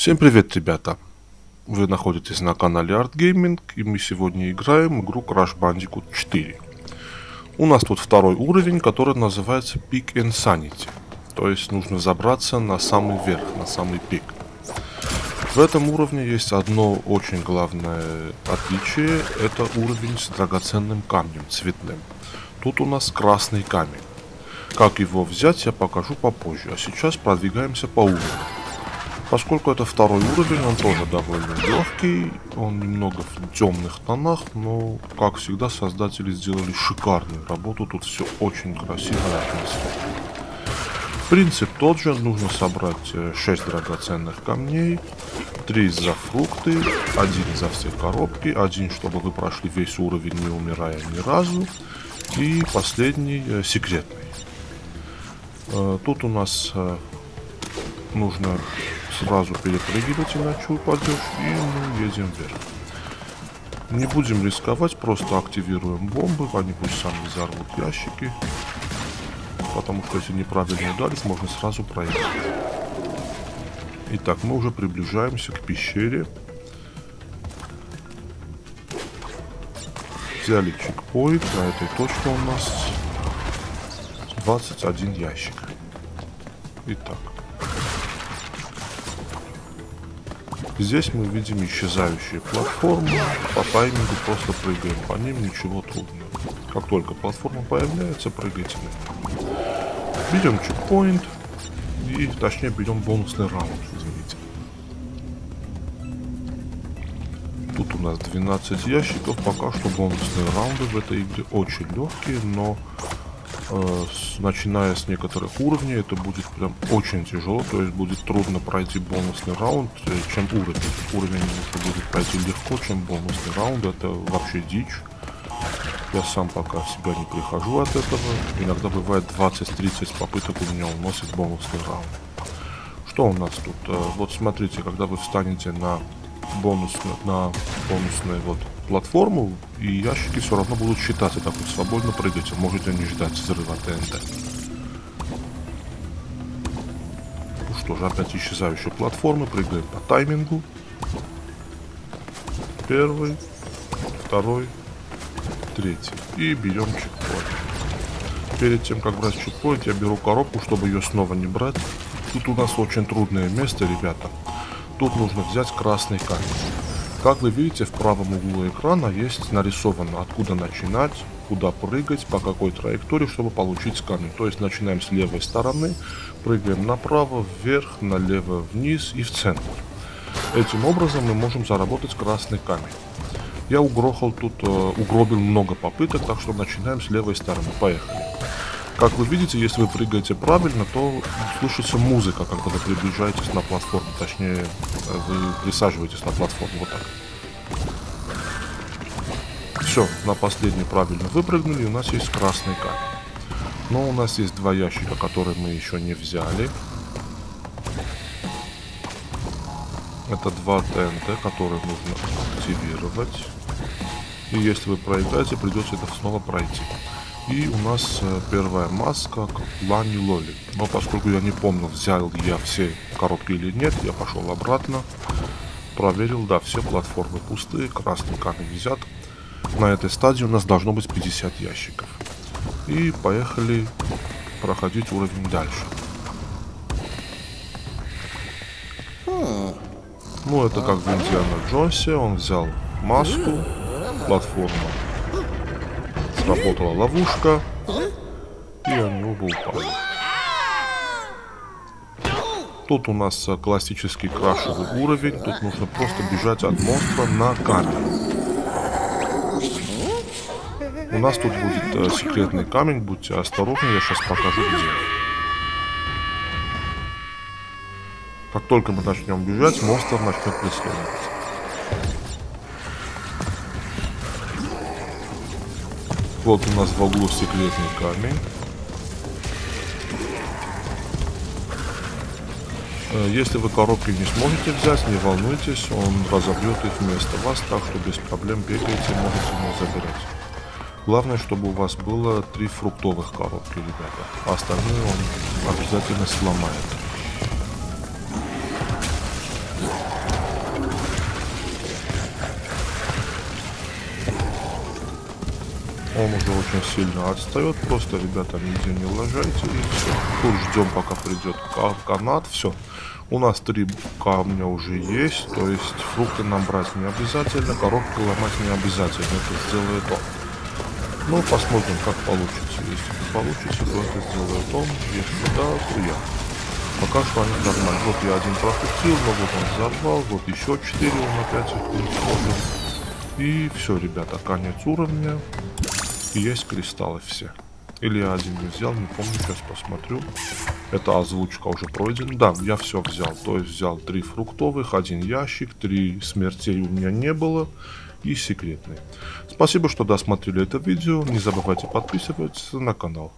Всем привет, ребята! Вы находитесь на канале Art Gaming, и мы сегодня играем игру Crash Bandicoot 4. У нас тут второй уровень, который называется Peak Insanity. То есть нужно забраться на самый верх, на самый пик. В этом уровне есть одно очень главное отличие. Это уровень с драгоценным камнем, цветным. Тут у нас красный камень. Как его взять, я покажу попозже. А сейчас продвигаемся по уровню. Поскольку это второй уровень, он тоже довольно легкий, он немного в темных тонах, но, как всегда, создатели сделали шикарную работу, тут все очень красиво и атмосферно. Принцип тот же, нужно собрать 6 э, драгоценных камней, 3 за фрукты, один за все коробки, один, чтобы вы прошли весь уровень, не умирая ни разу, и последний э, секретный. Э, тут у нас нужно сразу перепрыгивать, иначе упадешь, и мы едем вверх. Не будем рисковать, просто активируем бомбы, они пусть сами взорвут ящики. Потому что если неправильно ударить, можно сразу проехать. Итак, мы уже приближаемся к пещере. Взяли чекпоинт, на этой точке у нас 21 ящик. Итак. Здесь мы видим исчезающие платформы. По таймингу просто прыгаем по ним, ничего трудного. Как только платформа появляется, прыгайте на нее. Берем чекпоинт. И, точнее, берем бонусный раунд, извините. Тут у нас 12 ящиков. Пока что бонусные раунды в этой игре очень легкие, но Э, начиная с некоторых уровней, это будет прям очень тяжело, то есть будет трудно пройти бонусный раунд, э, чем уровень. Уровень лучше будет пройти легко, чем бонусный раунд, это вообще дичь. Я сам пока в себя не прихожу от этого. Иногда бывает 20-30 попыток у меня уносит бонусный раунд. Что у нас тут? Э, вот смотрите, когда вы встанете на бонус на бонусную вот платформу, и ящики все равно будут считаться, так вот свободно прыгать, можете не ждать взрыва ТНТ. Ну что же, опять исчезающие платформы, прыгаем по таймингу. Первый, второй, третий. И берем чекпоинт. Перед тем, как брать чекпоинт, я беру коробку, чтобы ее снова не брать. Тут у нас очень трудное место, ребята. Тут нужно взять красный камень. Как вы видите, в правом углу экрана есть нарисовано, откуда начинать, куда прыгать, по какой траектории, чтобы получить камень. То есть начинаем с левой стороны, прыгаем направо, вверх, налево, вниз и в центр. Этим образом мы можем заработать красный камень. Я угрохал тут, э, угробил много попыток, так что начинаем с левой стороны. Поехали. Как вы видите, если вы прыгаете правильно, то слышится музыка, когда вы приближаетесь на платформу. Точнее, вы присаживаетесь на платформу. Вот так. Все, на последний правильно выпрыгнули, у нас есть красный камень. Но у нас есть два ящика, которые мы еще не взяли. Это два ТНТ, которые нужно активировать. И если вы проиграете, придется это снова пройти. И у нас э, первая маска Лани Лоли. Но поскольку я не помню, взял я все коробки или нет, я пошел обратно. Проверил, да, все платформы пустые, красный камень взят. На этой стадии у нас должно быть 50 ящиков. И поехали проходить уровень дальше. Ну, это как в Индиана Джонсе. Он взял маску, платформу Сработала ловушка, и они оба упали. Тут у нас э, классический крашевый уровень, тут нужно просто бежать от монстра на камень. У нас тут будет э, секретный камень, будьте осторожны, я сейчас покажу где. Как только мы начнем бежать, монстр начнет преследовать. Вот у нас в углу секретный камень. Э, если вы коробки не сможете взять, не волнуйтесь, он разобьет их вместо вас, так что без проблем бегаете, можете не забирать. Главное, чтобы у вас было три фруктовых коробки, ребята. А остальные он обязательно сломает. Он уже очень сильно отстает. Просто, ребята, нигде не лажайте. И все. Тут ждем, пока придет канат. Все. У нас три камня уже есть. То есть фрукты нам брать не обязательно. Коробки ломать не обязательно. Это сделает он. Ну, посмотрим, как получится. Если не получится, то это сделает он. Если да, то я. Пока что они нормально. Вот я один пропустил, но вот он взорвал. Вот еще четыре он опять их. И все, ребята, конец уровня. Есть кристаллы все. Или я один не взял, не помню, сейчас посмотрю. Это озвучка уже пройдена. Да, я все взял. То есть взял три фруктовых, один ящик, три смертей у меня не было и секретный. Спасибо, что досмотрели это видео. Не забывайте подписываться на канал.